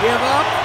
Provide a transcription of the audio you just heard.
give up.